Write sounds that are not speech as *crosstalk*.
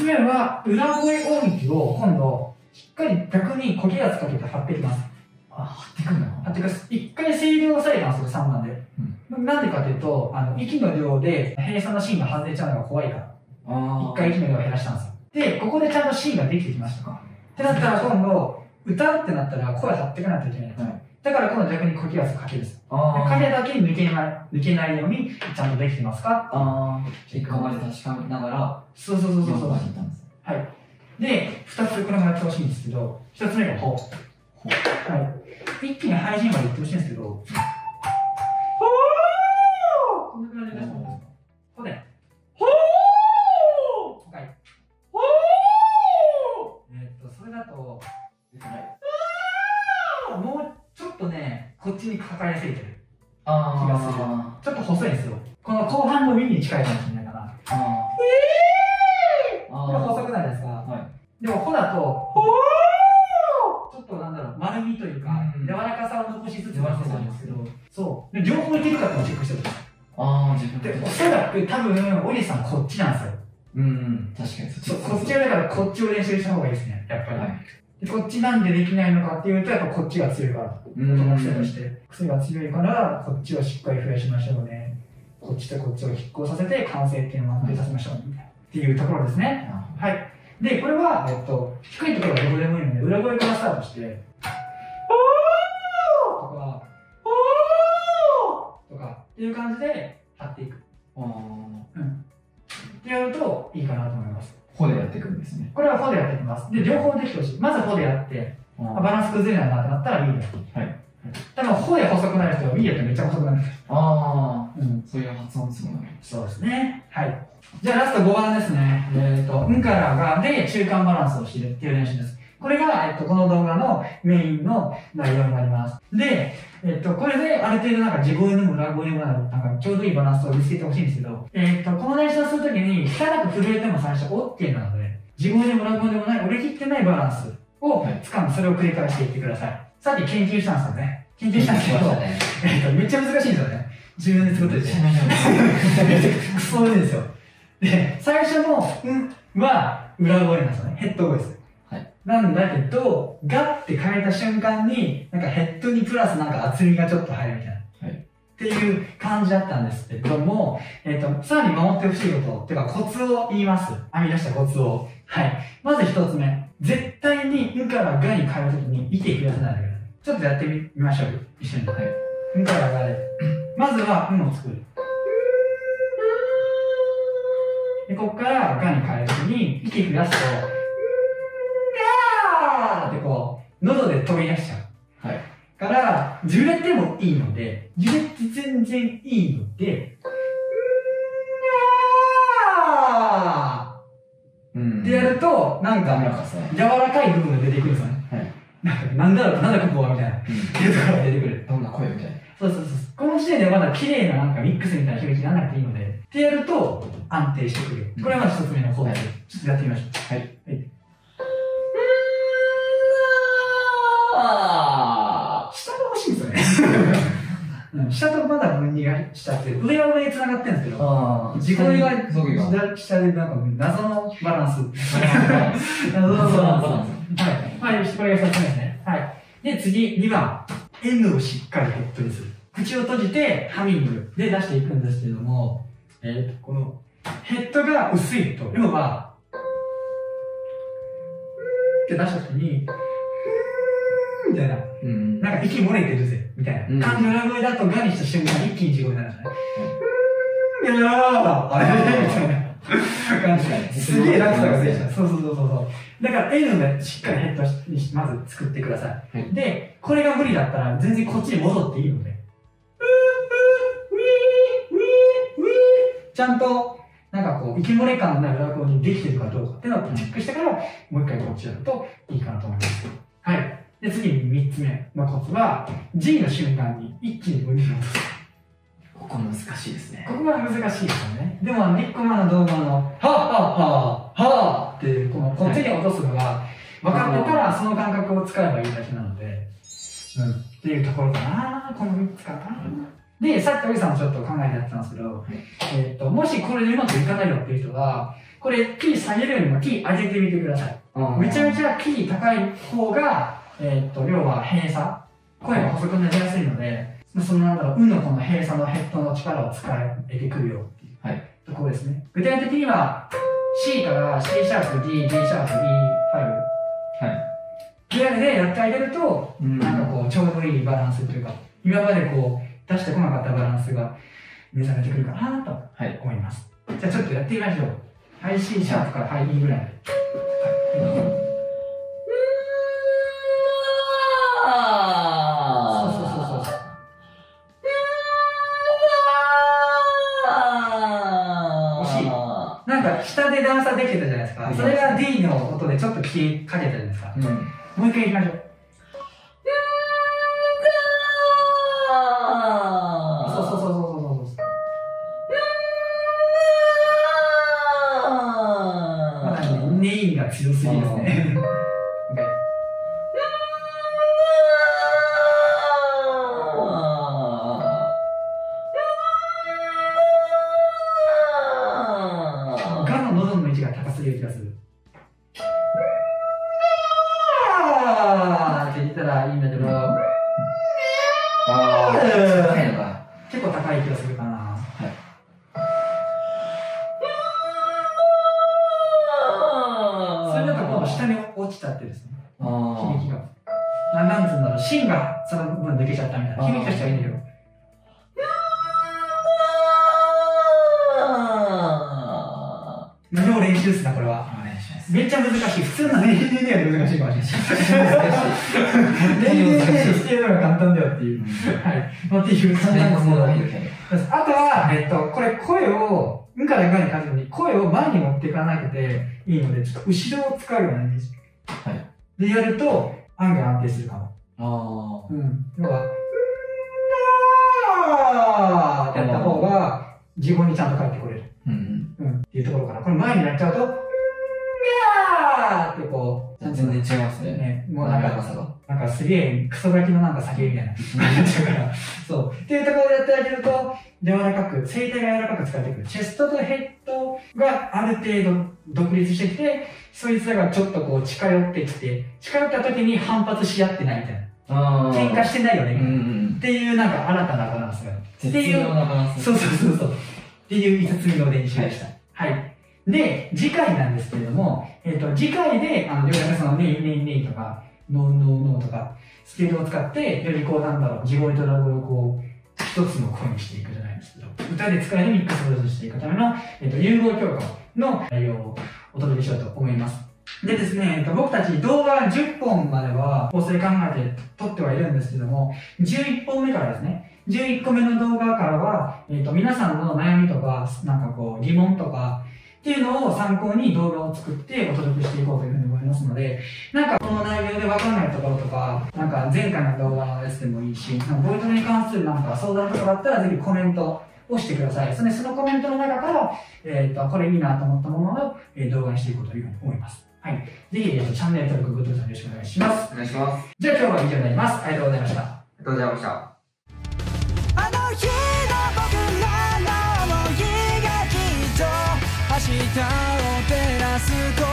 つ目は、裏声音域を今度、しっかり逆に小気圧かけて貼っていきます。あ、張ってくんだ。貼っていきます。一回声量を下げます、3番で。なんでかというと、あの、息の量で閉鎖の芯が外れちゃうのが怖いから。あ一回息の量を減らしたんですよ。で、ここでちゃんと芯ができてきましたか。ってなったら今度、歌うってなったら声張っていかないといけない。はいだから今度逆に小気圧かけるんです。あで影だけ抜けない、抜けないようにちゃんとできてますか？ああ。一回まで確かめながら、そうそうそうそうそう4。番に行ったんです。はい。で、二つこれもやってほしいんですけど、一つ目がほ。ほはい。一気にハイジンまで行ってほしいんですけど、ちにかかりすぎてる。あ気がするあちょっと細いんですよ。この後半のウィンに近いかもしれないかな。あこれ細くないですか？はい。でも、ほだと、ちょっとなんだろう、丸みというか、うん柔らかさを残しつつ出せたんですけど、そう。で、両方いけるかってチェックしてるんですああ、自分で、で。おそらく多分、オリさんこっちなんですよ。うん、確かにそっちはだからこっちを練習した方がいいですね、やっぱり。はい。でこっちなんでできないのかっていうと、やっぱこっちが強いから。うん音の癖として。癖が強いから、こっちをしっかり増やしましょうね。こっちとこっちを拮抗させて、完成っていうのを安定させましょうね。っていうところですね。はい。で、これは、えっと、低いところはどこでもいいので、裏声からスタートして、とか、とか、っていう感じで張っていく。フォでやっていきます。で、両方できてほしい。まずフォでやって、あバランス崩れないなってなったらいいです。はい。多分、フォで細くなる人は、ミーやってめっちゃ細くなる。あうん。ー、そういう発音するのね。そうですね。はい。じゃあラスト5番ですね。えっ、と、んからがで中間バランスをしてるっていう練習です。これが、えっと、この動画のメインの内容になります。で、えっと、これである程度なんか自分にも裏声にもなる、なんかちょうどいいバランスを見つけてほしいんですけど、えっと、この練習をするときに、汚く震えても最初 OK なので、自分でも裏声でもない、折れ切ってないバランスを掴む、それを繰り返していってください。さっき研究したんですよね。研究したんですけど、ね。えっと、めっちゃ難しいんですよね。自分で作ってて。*laughs* クソいいですよ。で、最初の、んは裏声なんですよね。ヘッドボイス。はい。なんだけど、ガって変えた瞬間に、なんかヘッドにプラスなんか厚みがちょっと入るみたいな。っていう感じだったんですけども、えっ、と、さらに守ってほしいこと、っていうかコツを言います。編み出したコツを。はい。まず一つ目。絶対に、んからがに変えるときに、息増やさないでください。ちょっとやってみましょうよ。一緒に。はい。んからがで。*clears throat* まずは、うんを作る。で、ここから、がに変えるときに、息増やすと、んがーってこう、喉で飛び出しちゃう。はい。から、揺れてもいいので、揺れて全然いいので、ってやると、なんか、柔らかい部分が出てくるんですよね。はい。なんか、なんだろう、なんだここはみたいな。っていうところが出てくる。どんな声みたいな。そうそうそう。この時点でまだ綺麗ななんかミックスみたいな響きにならなくていいので、ってやると安定してくる。これはまず一つ目の方法。はいちょっとやってみましょう。はい。はい。下とまだ分離が下って、上は上に繋がってるんですけど。自己がゾギが。下下でなんか謎のバランス。あ *laughs* 謎のバランス。*laughs* はい。はい、これが一つ目ですね。はい。で、次、2番。N をしっかりヘッドにする。口を閉じて、ハミングで出していくんですけども、えーと、この、ヘッドが薄いと、要は、って出したときに、みたいな、うん。なんか息漏れてるぜ、みたいな。感じの裏声だとガにした瞬間、一気に地声になるんですね。いやー、あれみたいな感じすげえ落差が出てきた。*laughs* そうそうそうそうそう。だから N でしっかりヘッドにまず作ってください。はいで、これが無理だったら全然こっちに戻っていいので。ちゃんと、なんかこう、息漏れ感のない裏声にできてるかどうかっていうのをチェックしてから、もう一回こっちやるといいかなと思います。はい。で、次に三つ目のコツは、G の瞬間に一気に胸を落とす。ここ難しいですね。ここが難しいですよね。でも、1個前の動画の、はぁはぁはぁはぁっていう、この、こっちに落とすのが分かってたら、その感覚を使えばいいだけなので、うん。っていうところかなこの3つかなで、さっきおじさんもちょっと考えてやってたんですけど、えっ、と、もしこれでうまくいかないよっていう人は、これ、キー下げるよりもキー上げてみてください。めちゃめちゃキー高い方が、えーっと、要は閉鎖。声が細くなりやすいので、そのなんだろう、うのこの閉鎖のヘッドの力を使えてくるよっていうはいところですね。具体的には、C から C シャープ D、D シャープ E5。はい。リアルでやってあげると、うんなんかこう、ちょうどいいバランスというか、今までこう、出してこなかったバランスが目覚めてくるかなとはい。思います。じゃあちょっとやってみましょう。はい、C シャープからはい、E ぐらいまで。下で段差できてたじゃないですか。それが D の音でちょっと消えかけたじゃないですか。うん。もう一回行きましょう。そうそうそうそうそうそう。まだね、ネインが強すぎですね。すぎる気がする。って言ったらいいんだけど、ああ、高いのか。結構高い気がするかな。それだと今度下に落ちちゃってですね。あ響きが。ななんつうんだろう、芯がその分抜けちゃったみたいな。響きとしてはいいんだけど。あ。何を練習すな、これは？めっちゃ難しい。普通の練習より難しいかもしれない。難しい。練習してるのが簡単だよっていう。はい。まあっていう感じなんですけど。あとは、えっと、これ声を、うんからがに感じるように、声を前に持っていかなくていいので、ちょっと後ろを使うようなイメージ。はい。でやると、案外安定するかも。あうん。要は、あーってやった方が、自分にちゃんと返ってこれる。あ。うん。うん。っていうところから。これ前にやっちゃうと、ガーってこう、全然違いますね。ね、もうなんか。なんかすげえクソガキのなんか酒みたいな。*laughs* から。そう。っていうところでやってあげると、柔らかく、声帯が柔らかく使ってくる。チェストとヘッドがある程度独立してきて、そいつらがちょっとこう近寄ってきて、近寄った時に反発し合ってないみたいな。喧嘩してないよね。うんうんっていうなんか新たなバランスが。っていう。そうそうそうそう。っていう5つ目の練習でした。はい。で、次回なんですけれども、えっ、と、次回で、あの、ようやくその、ネイネイネイとか、ノーノーノーとか、スケールを使って、よりこう、なんだろう、地声とラブをこう、一つの声にしていくじゃないですけど、歌で使えるミックスボイスにしていくための、えっ、と、融合強化の内容をお届けしようと思います。でですね、えっと、僕たち動画10本までは構成考えて撮ってはいるんですけども、11本目からですね、11個目の動画からは、えっと、皆さんの悩みとか、なんかこう、疑問とか、っていうのを参考に動画を作ってお届けしていこうというふうに思いますので、なんかこの内容でわかんないところとか、なんか前回の動画のやつでもいいし、なんかボイトレに関するなんか相談とかだったらぜひコメントをしてください。そのコメントの中から、えっ、と、これいいなと思ったものを、えー動画にしていこうというふうに思います。はい。ぜひ、えーとチャンネル登録、グッドボタンよろしくお願いします。お願いします。じゃあ今日は以上になります。ありがとうございました。ありがとうございました。すご